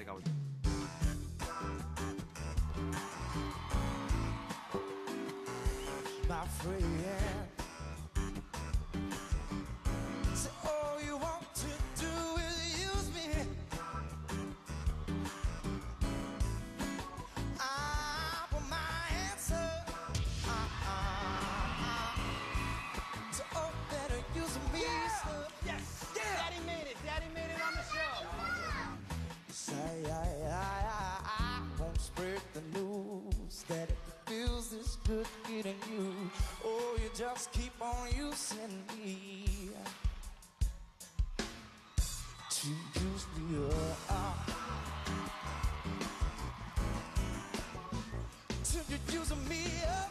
de cá free, yeah. good getting you. Oh, you just keep on using me to use me up. to use me up.